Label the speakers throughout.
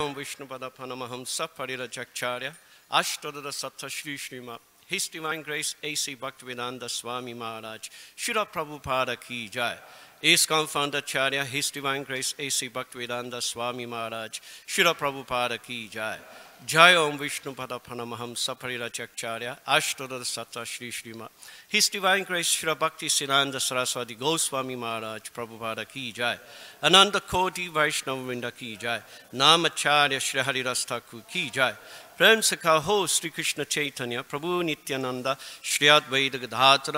Speaker 1: Om Vishnupada Panamaham Saparira Jakcharya Ashtadada Sattva Shri Srima His Divine Grace A.C. Bhaktivedanta Swami Maharaj Shira Prabhupada Ki Jai ISKCON Founder Charya His Divine Grace A.C. Bhaktivedanta Swami Maharaj Shira Prabhupada Ki Jai Jai Om Vishnupada Panamaham Saparira Jakcharya Ashtadada Sattva Shri Srima His Divine Grace Shri Bhakti Sinanda Saraswati Goswami Maharaj Prabhupada Ki Jai Ananda Koti Vaishnava Vrinda Ki Jai Namacharya Shri Haridas Thakur Ki Jai ری کشتیہبو نیتاندریدرا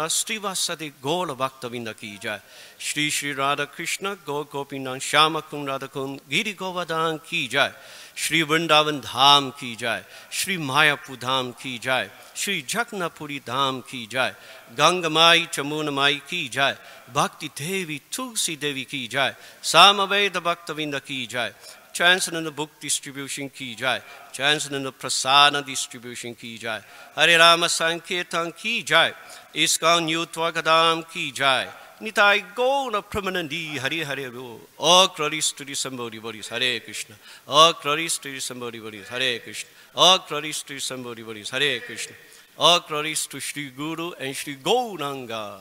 Speaker 1: شری وس گوڑ بک وند کی جائے شری شری رادا کشن گو گوپین شام کم راد کم گیری گو گودام کی جائے شری ونڈاون دھام کی جائے شری مایا پو دھام کی جائے شری جکن پوری دھام کی جائے گنگ مائی چمون مائی کی جائے بھکتی دیوی تھوسی دیوی کی جائے سام وید بک وند کی جائے distribution ki jai. Transcendental prasada distribution ki jai. Hare Rama Sankirtan ki jai. ISKCON Youth Wakadam ki jai. Nitai Gona Pramanandi Hare Hare Ro. All glories to the Sambodhi Bodhis. Hare Krishna. All glories to the Sambodhi Bodhis. Hare Krishna. All glories to the Sambodhi Bodhis. Hare Krishna. All glories to Sri Guru and Sri Gauranga.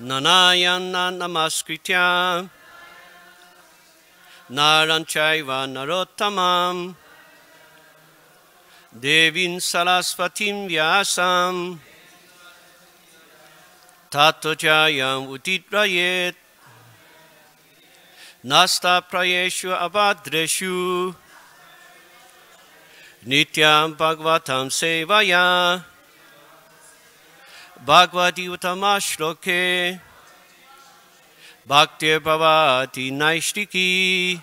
Speaker 1: Nanayana Namaskritya. Naranchaiva Narottamam. Devin Sarasvatim Vyasam. Tatojayam Uditrayet Nasta Prayeshu Abhadreshu Nityam Bhagavatam Sevaya Bhagavati Utamashloke Bhaktir Bhavati Naishtiki.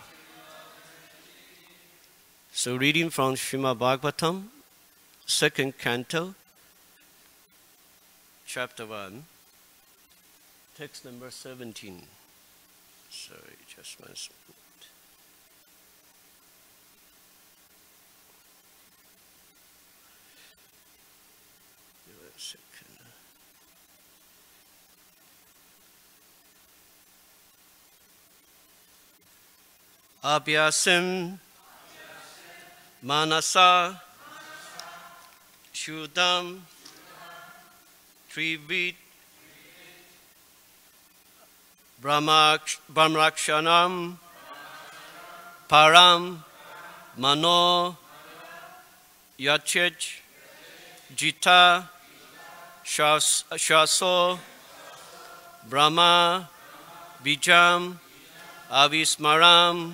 Speaker 1: So reading from Srimad Bhagavatam, second canto, chapter 1, text number 17. Sorry, just one minute. Give it a second. Abhyasim Manasa Shudam Trivit Brahmaksh- Brahmrakshanam Param Mano Yachech Jita Shas- Shaso Brahma Bijam Avismaram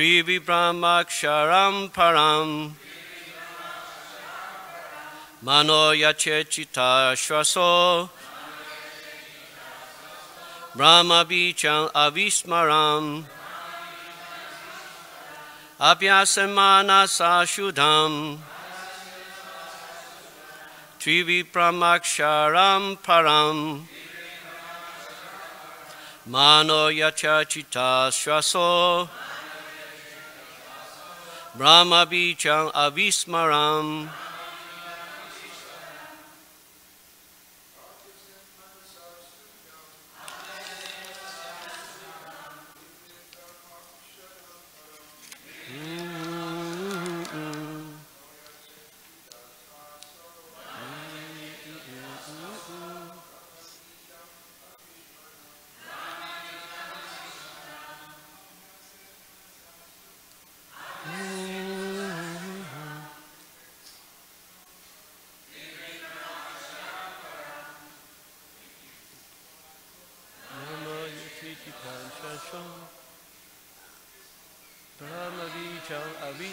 Speaker 1: Brahma Bicham Avi, Avismaram Abhyasamana Shudam Trivi Brahmaksharam Param. Mano Yache Chita Shwaso Brahma Bicham Avismaram. Abhyasamana Shudam Trivi Brahmaksharam Param. Mano Yacha Chita Shwaso Brahma Bicham Avismaram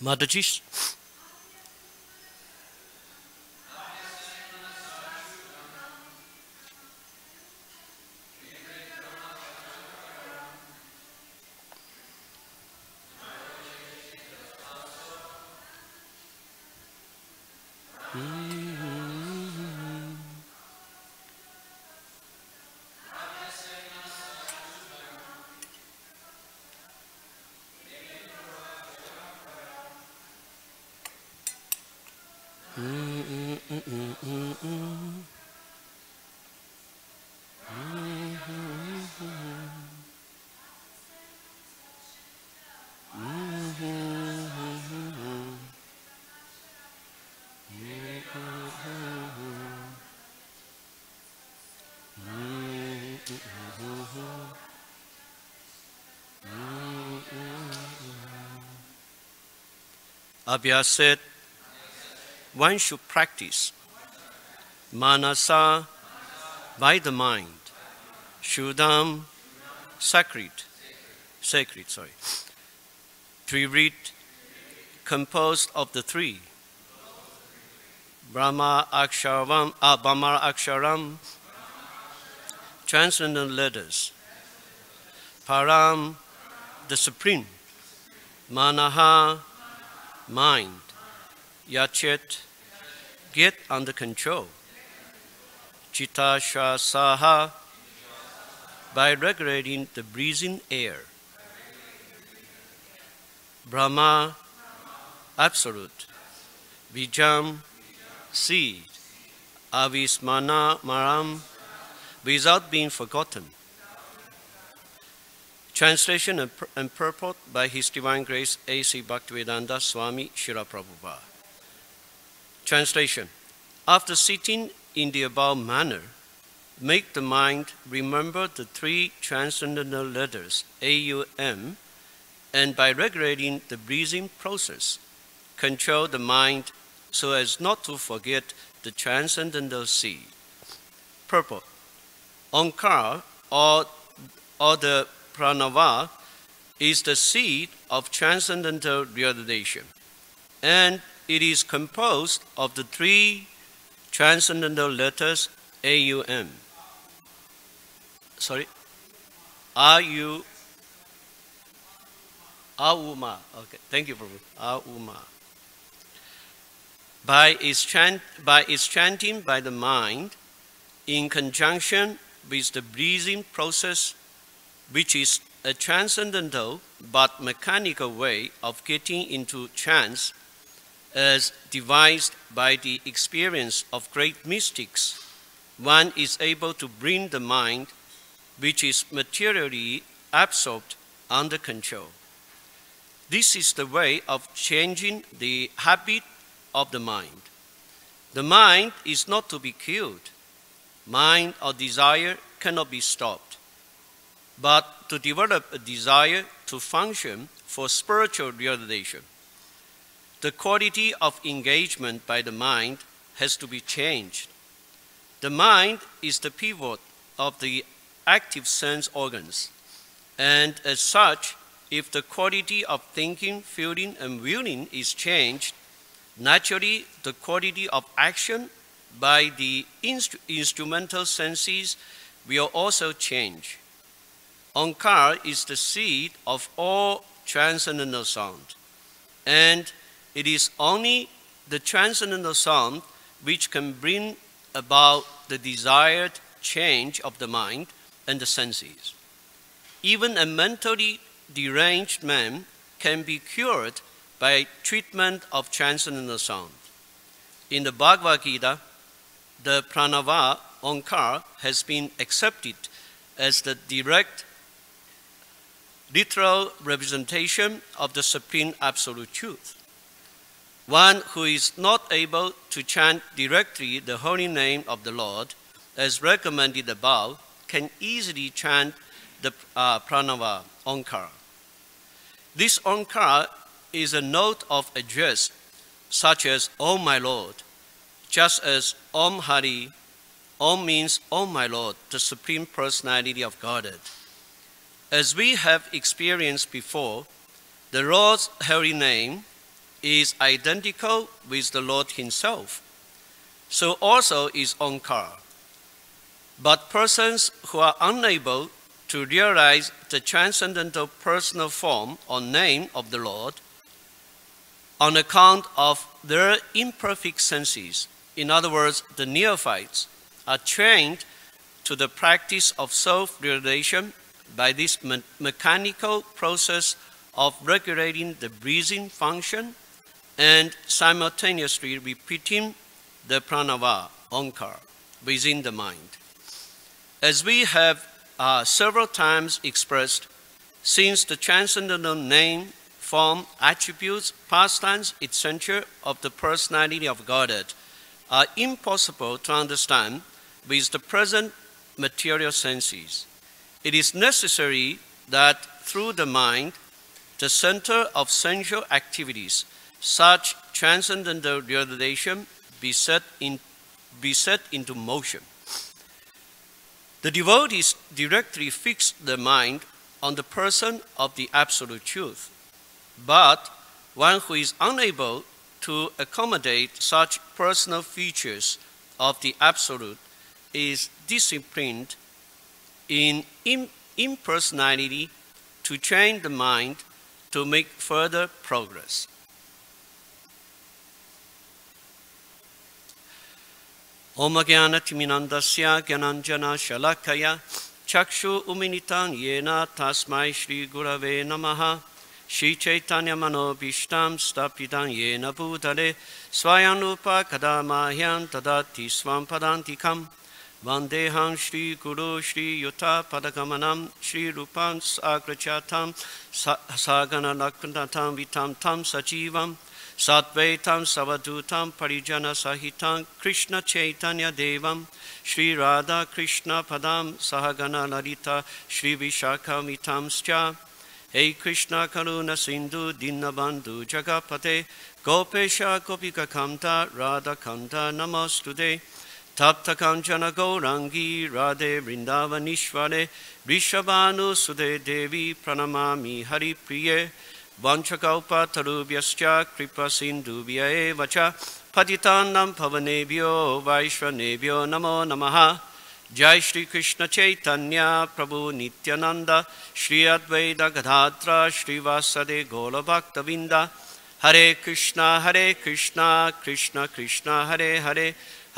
Speaker 1: Brahmavijam Avismaram Mataji's said, one should practice manasa by the mind, shuddham, sacred, sacred, sorry, Trivrit, composed of the three, Brahma Aksharam, uh, Brahma Aksharam, transcendent letters, Param, the supreme, Manaha, mind, Yachet, get under control. Chitta Saha, by regulating the breathing air. Brahma, absolute. Vijam, seed. Avismana maram, without being forgotten. Translation and, and purport by His Divine Grace A.C. Bhaktivedanta Swami Srila Prabhupada. Translation After sitting in the above manner, make the mind remember the three transcendental letters AUM, and by regulating the breathing process, control the mind so as not to forget the transcendental seed. Purport Onkar or, or the pranava, is the seed of transcendental realization, and it is composed of the three transcendental letters AUM. Sorry? R-U... Auma. Okay, thank you, Prabhu. Auma. By its, chant, by its chanting by the mind, in conjunction with the breathing process, which is a transcendental but mechanical way of getting into trance as devised by the experience of great mystics, one is able to bring the mind, which is materially absorbed, under control. This is the way of changing the habit of the mind. The mind is not to be killed. Mind or desire cannot be stopped. But to develop a desire to function for spiritual realization the quality of engagement by the mind has to be changed. The mind is the pivot of the active sense organs, and as such, if the quality of thinking, feeling, and willing is changed, naturally the quality of action by the instru instrumental senses will also change. Omkar is the seed of all transcendental sound, and it is only the transcendental sound which can bring about the desired change of the mind and the senses. Even a mentally deranged man can be cured by treatment of transcendental sound. In the Bhagavad Gita, the pranava onkar has been accepted as the direct literal representation of the supreme absolute truth. One who is not able to chant directly the holy name of the Lord, as recommended above, can easily chant the uh, pranava onkar. This onkar is a note of address, such as "Oh my Lord," just as Om Hari. Om means "Oh my Lord," the supreme personality of Godhead. As we have experienced before, the Lord's holy name is identical with the Lord Himself. So also is Onkar. But persons who are unable to realize the transcendental personal form or name of the Lord on account of their imperfect senses, in other words, the neophytes, are trained to the practice of self realization by this me mechanical process of regulating the breathing function and simultaneously repeating the pranava, onkar, within the mind. As we have uh, several times expressed, since the transcendental name, form, attributes, pastimes, etc. of the personality of Godhead are impossible to understand with the present material senses, it is necessary that through the mind, the center of sensual activities, such transcendental realization be set, in, be set into motion. The devotees directly fix their mind on the person of the Absolute Truth, but one who is unable to accommodate such personal features of the Absolute is disciplined in impersonality to train the mind to make further progress. Om Jnana Timinandasya Gyananjana Shalakaya Chakshu Uminitan Yena Tasmai Shri Gurave Namaha Shri Chaitanya Manobhishtam Stapidan Yena Bhutale Swayanupa Kadamahyam Tadati Swam Padantikam Vandeham Shri Guru Shri Yuta Padakamanam Shri Rupan Sagrachatam Sagana Lakundatam Vitam Tam Sajivam Satvaitam Savadutam Parijana Sahitam Krishna Chaitanya Devam Shri Radha Krishna Padam Sahagana Lalita Shri Vishaka Mitamscha Hey Krishna Karuna Sindhu Dinabandhu Jagapate Gopesha Gopika Kanta Radha Kanta Namastude تپت kitchen گو رنگ ردے برندا دیکھی پرنم ہری پرشکروچا کرچ پتہ پھونےبیو وائشنےبھی نمو نم جی شریقشتیاب ندی ادا شریوس ہر کرنا ہر کرے ہر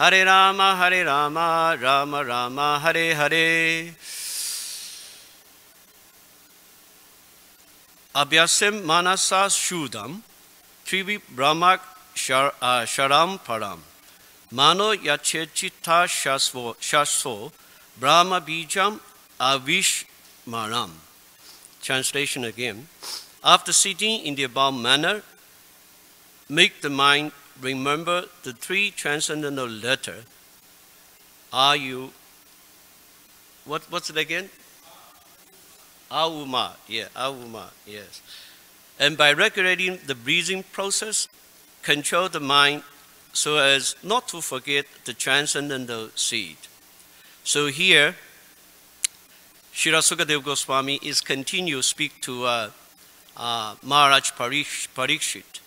Speaker 1: Hare Rama Hare Rama Rama Rama Hare Hare Abhyasam Manasa Shudam Trivi Brahmak shar, uh, Sharam Param Mano Yachechita Shasvo, Shasvo Brahma Bijam Avish Maram. Translation again. After sitting in the above manner, make the mind remember the three transcendental letter. Are you, what, what's it again? Auma, yeah, Auma, yes. And by regulating the breathing process, control the mind so as not to forget the transcendental seed. So here, Srila Sukadev Goswami is continue to speak to uh, uh, Maharaj Parikshit.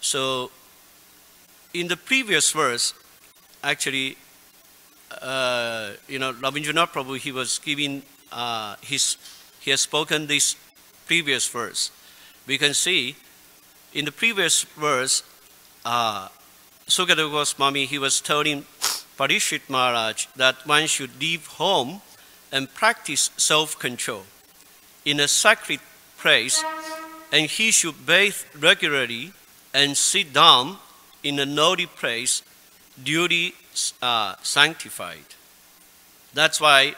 Speaker 1: So in the previous verse, actually, uh, you know, Rabindranath Prabhu, he was giving uh, his, he has spoken this previous verse. We can see in the previous verse, uh, Sukadeva Goswami, he was telling Parikshit Maharaj that one should leave home and practice self-control. In a sacred place, and he should bathe regularly and sit down in a holy place duly uh, sanctified. That's why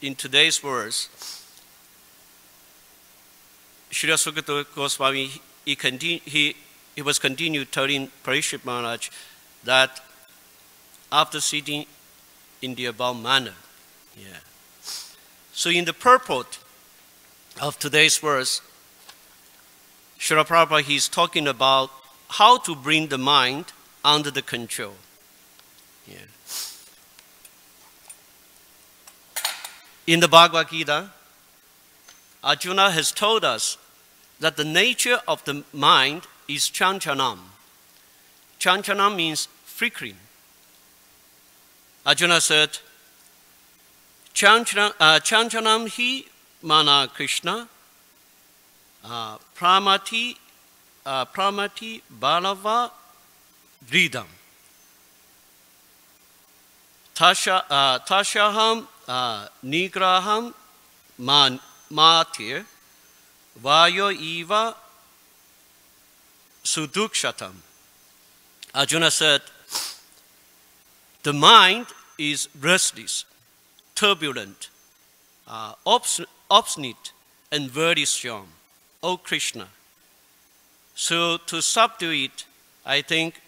Speaker 1: in today's verse, Srila Sukata Goswami, he, he, he was continued telling Parikshit Maharaj that after sitting in the above manner, yeah. So in the purport of today's verse, Srila Prabhupada, he's talking about how to bring the mind under the control. Yeah. In the Bhagavad Gita, Arjuna has told us that the nature of the mind is chanchanam. Chanchanam means flickering. Arjuna said, Chanchanam, uh, chanchanam hi mana Krishna, uh, pramati, uh, pramati balava vridam. Tasha, uh, tashaham uh, nigraham man, matir vayo eva sudukshatam. Arjuna said, the mind is restless, turbulent, uh, obstinate, and very strong. O Krishna. So to subdue it, I think,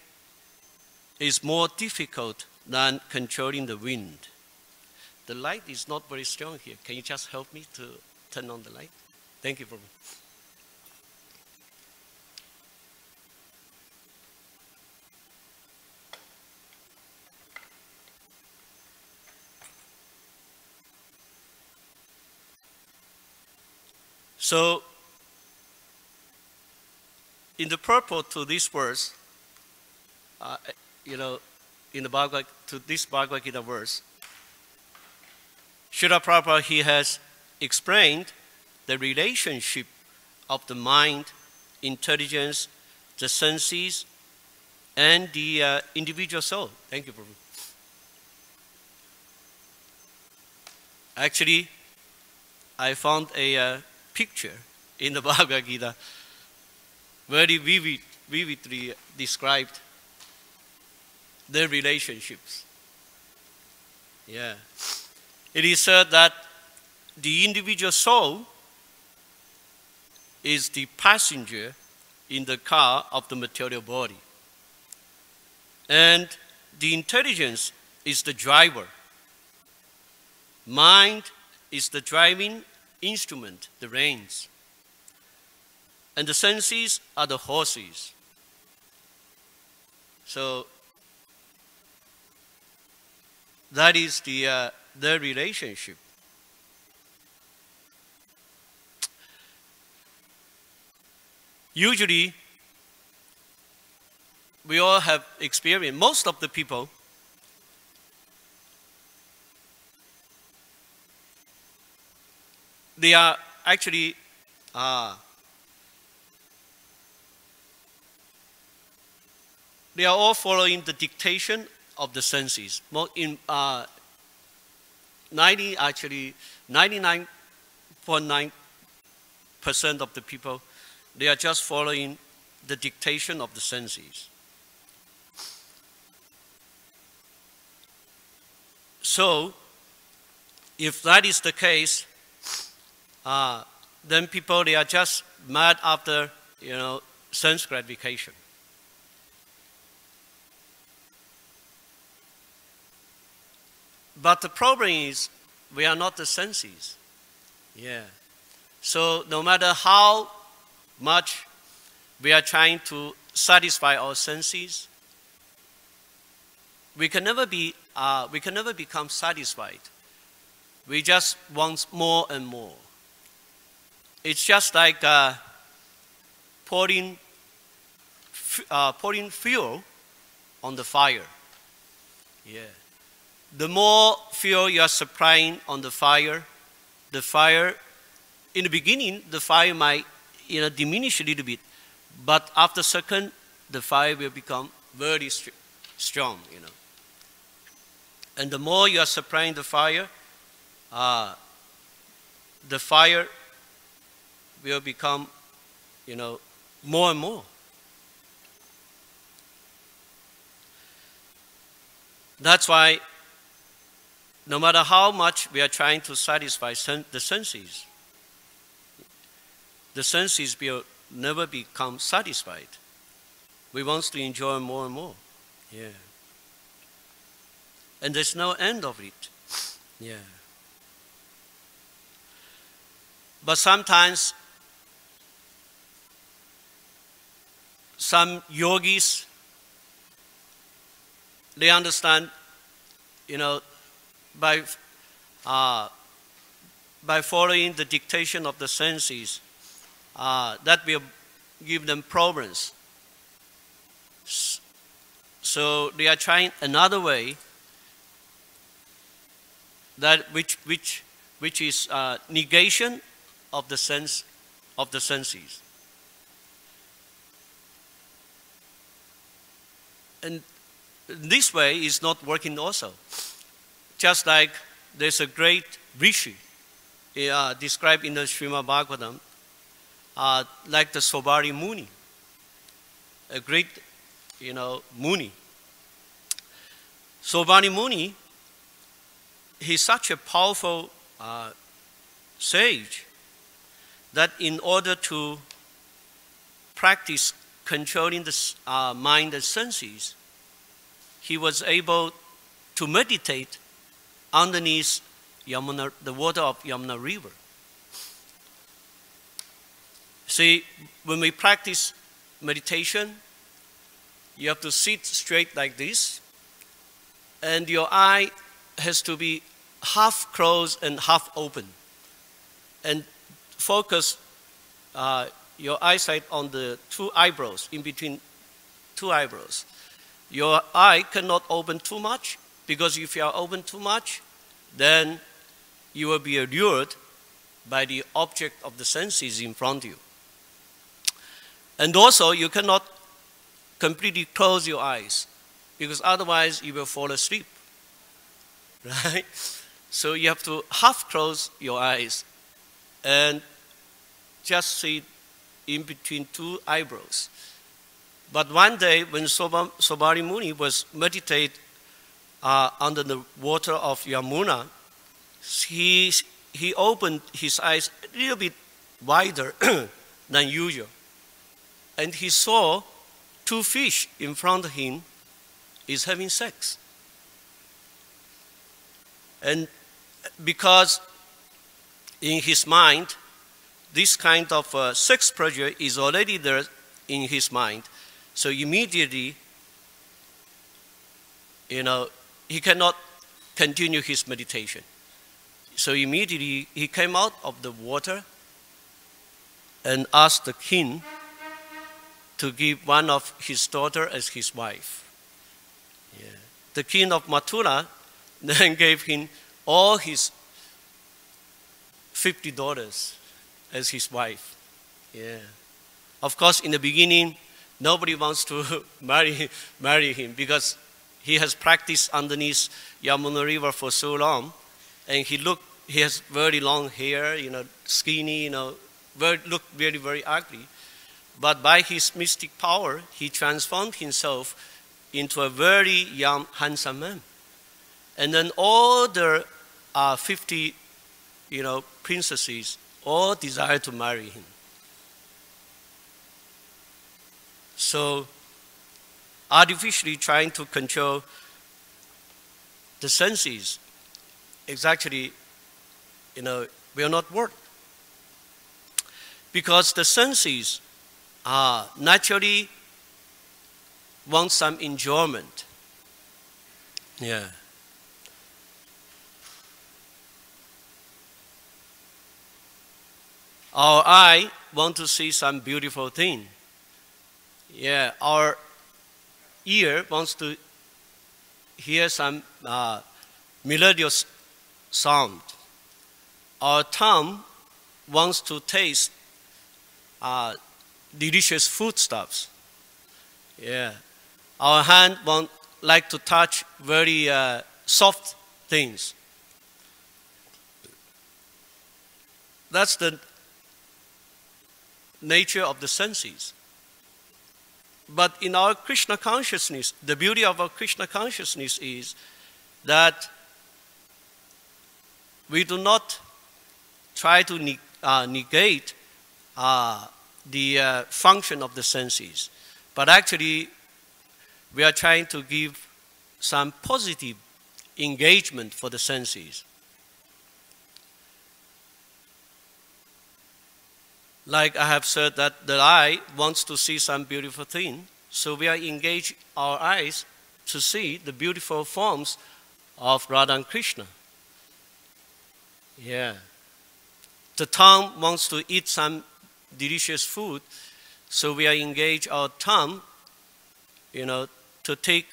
Speaker 1: is more difficult than controlling the wind. The light is not very strong here. Can you just help me to turn on the light? Thank you, Prabhu. So, in the purport to this verse, uh, you know, in the Bhagavad, to this Bhagavad Gita verse, Srila Prabhupada, he has explained the relationship of the mind, intelligence, the senses, and the uh, individual soul. Thank you, Prabhu. Actually, I found a uh, picture in the Bhagavad Gita, very vivid, vividly described their relationships. Yeah. It is said that the individual soul is the passenger in the car of the material body. And the intelligence is the driver. Mind is the driving instrument, the reins. And the senses are the horses. So that is the, uh, the relationship. Usually, we all have experience, most of the people they are actually uh, they are all following the dictation of the senses. In uh, 90, actually, 99.9 percent of the people, they are just following the dictation of the senses. So, if that is the case, uh, then people they are just mad after you know sense gratification. But the problem is we are not the senses. Yeah. So no matter how much we are trying to satisfy our senses, we can never be uh, we can never become satisfied. We just want more and more. It's just like uh, pouring, uh, pouring fuel on the fire. Yeah. The more fuel you are supplying on the fire, the fire, in the beginning, the fire might you know, diminish a little bit, but after a second, the fire will become very st strong, you know. And the more you are supplying the fire, uh, the fire will become you know, more and more. That's why no matter how much we are trying to satisfy sen- the senses, the senses will never become satisfied. We want to enjoy more and more. Yeah. And there's no end of it. Yeah. But sometimes some yogis they understand, you know, by, uh, by following the dictation of the senses, uh, that will give them problems. So they are trying another way that which, which, which is uh, negation of the sense of the senses. And this way is not working also. Just like there's a great rishi uh, described in the Srimad Bhagavatam, uh, like the Saubhari Muni, a great, you know, Muni. Saubhari Muni, he's such a powerful uh, sage that in order to practice controlling the uh, mind and senses, he was able to meditate underneath Yamuna, the water of Yamuna River. See, when we practice meditation, you have to sit straight like this, and your eye has to be half closed and half open, and focus uh, your eyesight on the two eyebrows, in between two eyebrows. Your eye cannot open too much because if you are open too much, then you will be allured by the object of the senses in front of you. And also, you cannot completely close your eyes because otherwise you will fall asleep. Right? So you have to half close your eyes and just sit in between two eyebrows. But one day, when Saubhari Muni was meditate uh, under the water of Yamuna, he, he opened his eyes a little bit wider than usual. And he saw two fish in front of him is having sex. And because in his mind, this kind of uh, sex pleasure is already there in his mind, so immediately, you know, he cannot continue his meditation. So immediately he came out of the water and asked the king to give one of his daughter as his wife. Yeah. The king of Mathura then gave him all his 50 daughters as his wife. Yeah. Of course, in the beginning, Nobody wants to marry, marry him because he has practiced underneath Yamuna River for so long, and he look he has very long hair, you know, skinny, you know, very, looked very very ugly. But by his mystic power, he transformed himself into a very young, handsome man. And then all the uh, 50, you know, princesses all desire to marry him. So, artificially trying to control the senses exactly, you know, will not work. Because the senses are naturally want some enjoyment. Yeah. Our eye want to see some beautiful thing. Yeah, our ear wants to hear some uh, melodious sound. Our tongue wants to taste uh, delicious foodstuffs. Yeah. Our hand want like to touch very uh, soft things. That's the nature of the senses. But in our Krishna consciousness, the beauty of our Krishna consciousness is that we do not try to uh, negate uh, the uh, function of the senses, but actually we are trying to give some positive engagement for the senses. Like I have said that the eye wants to see some beautiful thing, so we are engaged our eyes to see the beautiful forms of Radha and Krishna. Yeah. The tongue wants to eat some delicious food, so we are engaged our tongue, you know, to take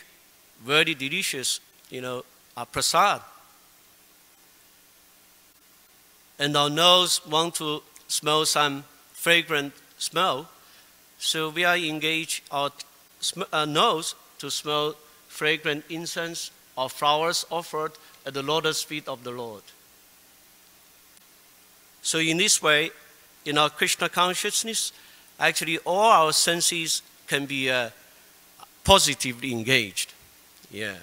Speaker 1: very delicious, you know, prasad. And our nose want to smell some fragrant smell, so we are engaged our uh, nose to smell fragrant incense or flowers offered at the lotus feet of the Lord. So in this way, in our Krishna consciousness, actually all our senses can be uh, positively engaged. Yeah.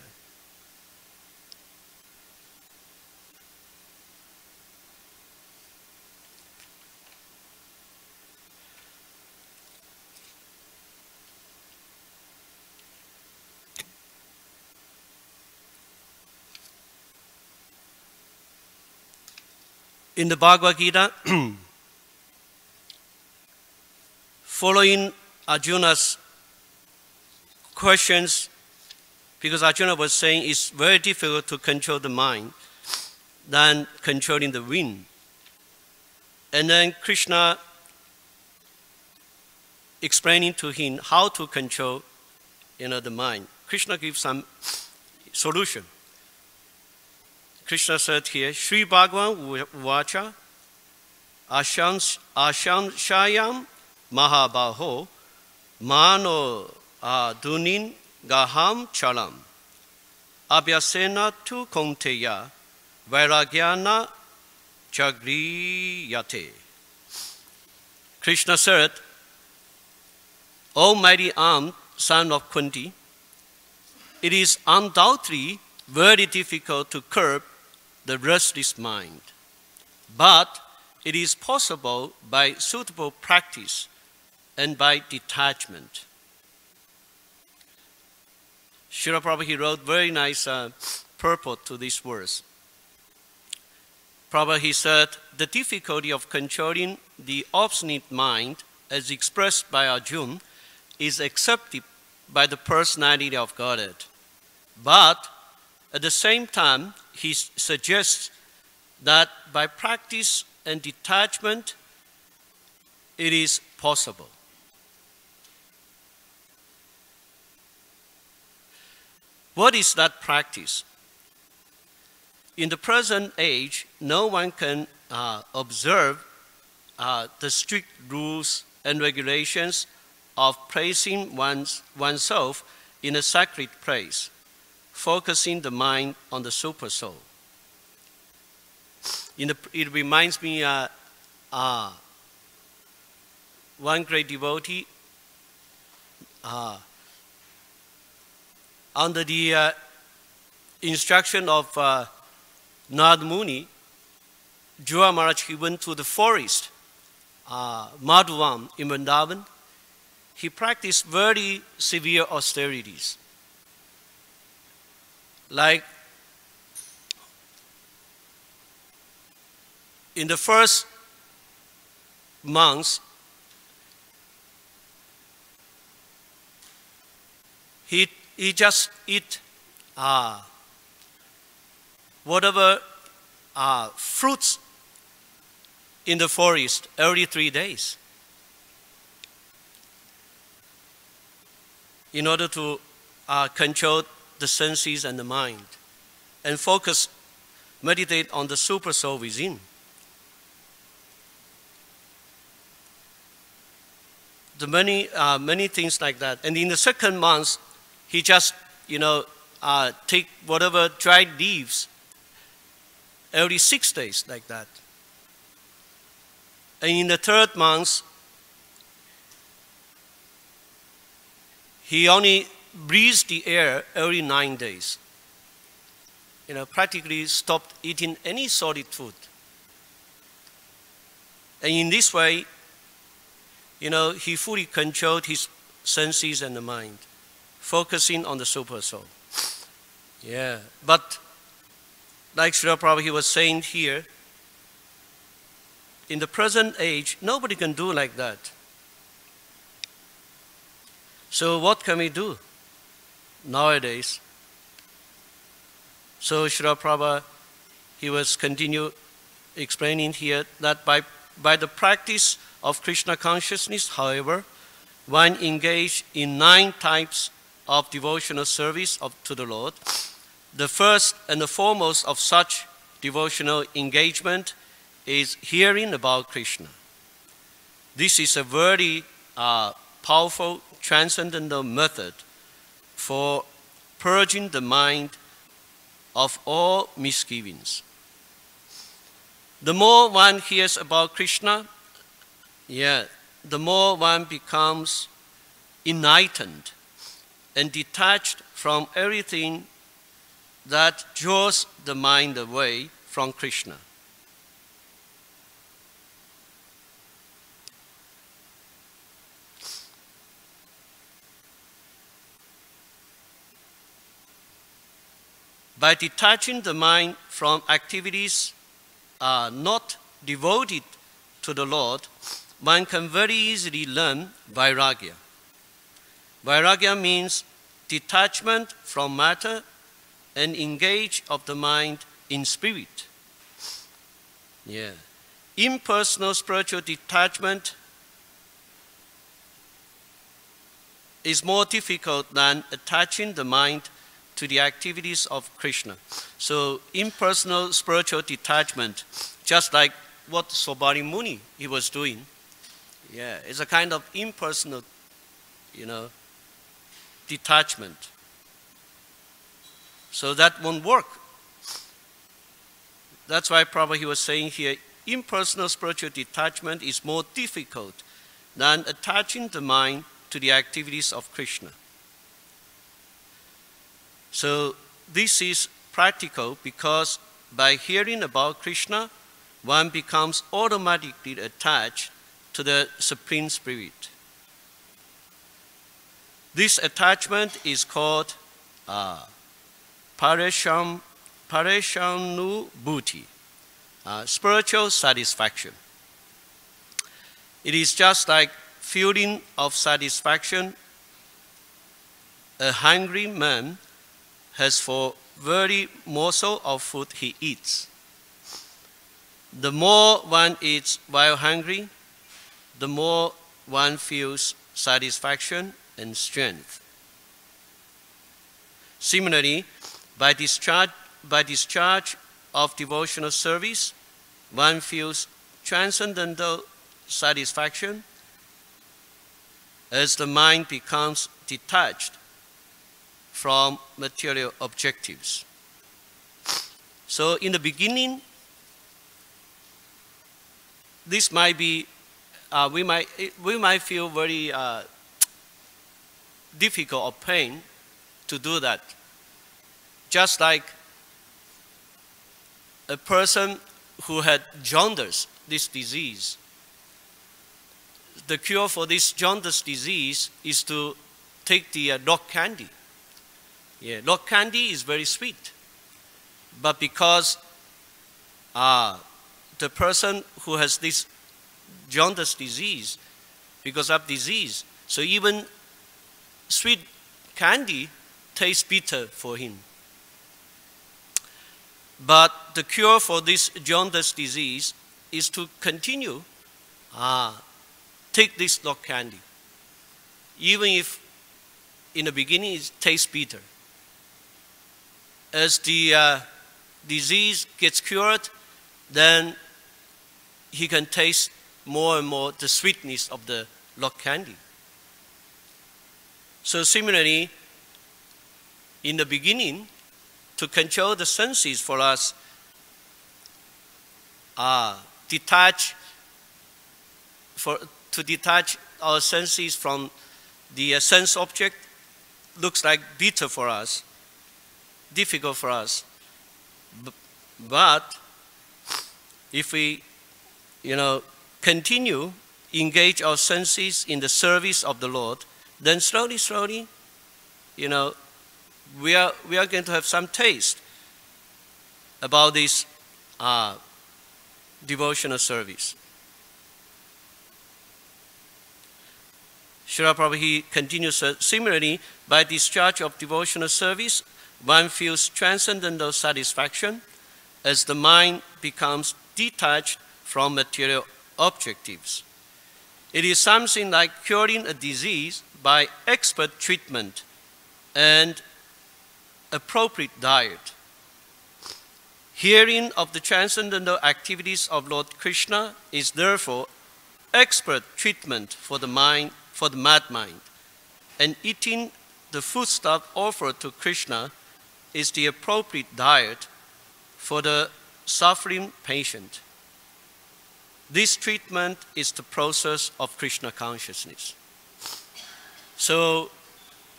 Speaker 1: In the Bhagavad Gita, following Arjuna's questions, because Arjuna was saying it's very difficult to control the mind than controlling the wind. And then Krishna explaining to him how to control you know, the mind. Krishna gives some solution. Krishna said here, Sri Bhagavan Vacha Ashanshayam Mahabaho Mano Dunin Gaham Chalam Abhyasena tu Konteya Vairagyana Chagriyate. Krishna said, Almighty Am, son of Kunti, it is undoubtedly very difficult to curb the restless mind. But it is possible by suitable practice and by detachment. Srila Prabhupada wrote very nice uh, purport to these words. Prabhupada he said, the difficulty of controlling the obstinate mind as expressed by Arjuna is accepted by the personality of Godhead. But at the same time, he suggests that by practice and detachment, it is possible. What is that practice? In the present age, no one can uh, observe uh, the strict rules and regulations of placing one's, oneself in a sacred place focusing the mind on the super soul. The, it reminds me uh, uh, one great devotee uh, under the uh, instruction of uh, Narad Muni, Dhruva Maharaj, he went to the forest, uh, Madhuvan in Vrindavan. He practiced very severe austerities like in the first months, he, he just eat uh, whatever uh, fruits in the forest every three days. In order to uh, control the senses and the mind, and focus, meditate on the super soul within. The many, uh, many things like that. And in the second month, he just, you know, uh, take whatever dried leaves every six days like that. And in the third month, he only breathed the air every nine days. You know, practically stopped eating any solid food. And in this way, you know, he fully controlled his senses and the mind, focusing on the super soul. Yeah, but like Srila Prabhupada was saying here, in the present age, nobody can do like that. So what can we do nowadays? So Srila Prabhupada, he was continue explaining here that by, by the practice of Krishna consciousness, however, one engaged in nine types of devotional service of, to the Lord. The first and the foremost of such devotional engagement is hearing about Krishna. This is a very uh, powerful transcendental method for purging the mind of all misgivings. The more one hears about Krishna, yeah, the more one becomes enlightened and detached from everything that draws the mind away from Krishna. By detaching the mind from activities uh, not devoted to the Lord, one can very easily learn vairagya. Vairagya means detachment from matter and engage of the mind in spirit. Yeah. Impersonal spiritual detachment is more difficult than attaching the mind to the activities of Krishna. So impersonal spiritual detachment, just like what Saubhari Muni he was doing, yeah, it's a kind of impersonal, you know, detachment. So that won't work. That's why probably he was saying here, impersonal spiritual detachment is more difficult than attaching the mind to the activities of Krishna. So this is practical because by hearing about Krishna, one becomes automatically attached to the Supreme Spirit. This attachment is called uh, pareshanubhuti, uh, spiritual satisfaction. It is just like feeling of satisfaction a hungry man has for very morsel of food he eats. The more one eats while hungry, the more one feels satisfaction and strength. Similarly, by discharge, by discharge of devotional service, one feels transcendental satisfaction as the mind becomes detached from material objectives. So in the beginning, this might be, uh, we, might, we might feel very uh, difficult or pain to do that. Just like a person who had jaundice, this disease. The cure for this jaundice disease is to take the uh, rock candy. Yeah, rock candy is very sweet. But because uh, the person who has this jaundice disease, because of disease, so even sweet candy tastes bitter for him. But the cure for this jaundice disease is to continue uh, take this rock candy, even if in the beginning it tastes bitter as the uh, disease gets cured, then he can taste more and more the sweetness of the rock candy. So similarly, in the beginning, to control the senses for us, uh, detach for, to detach our senses from the sense object looks like bitter for us, difficult for us. But if we, you know, continue engage our senses in the service of the Lord, then slowly, slowly, you know, we are, we are going to have some taste about this uh, devotional service. Srila Prabhupada, continues, uh, similarly, by discharge of devotional service, one feels transcendental satisfaction as the mind becomes detached from material objectives. It is something like curing a disease by expert treatment and appropriate diet. Hearing of the transcendental activities of Lord Krishna is therefore expert treatment for the mind, for the mad mind. And eating the foodstuff offered to Krishna is the appropriate diet for the suffering patient. This treatment is the process of Krishna consciousness. So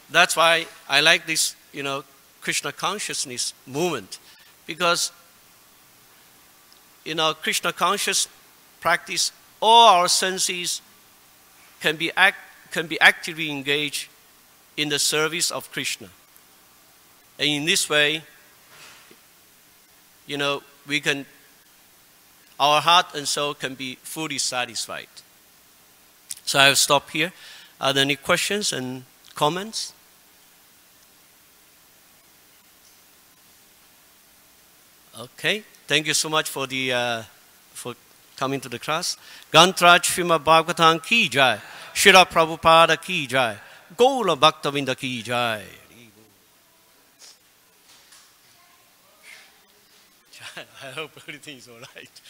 Speaker 1: that's why I like this, you know, Krishna consciousness movement, because you know, Krishna conscious practice, all our senses can be, act, can be actively engaged in the service of Krishna. And in this way, you know, we can, our heart and soul can be fully satisfied. So I'll stop here. Are there any questions and comments? Okay, thank you so much for the uh, for coming to the class. Granthraj Srimad Bhagavatam ki jai, Srila Prabhupada ki jai, Gaura Bhaktavrinda ki jai. I hope everything is all
Speaker 2: right.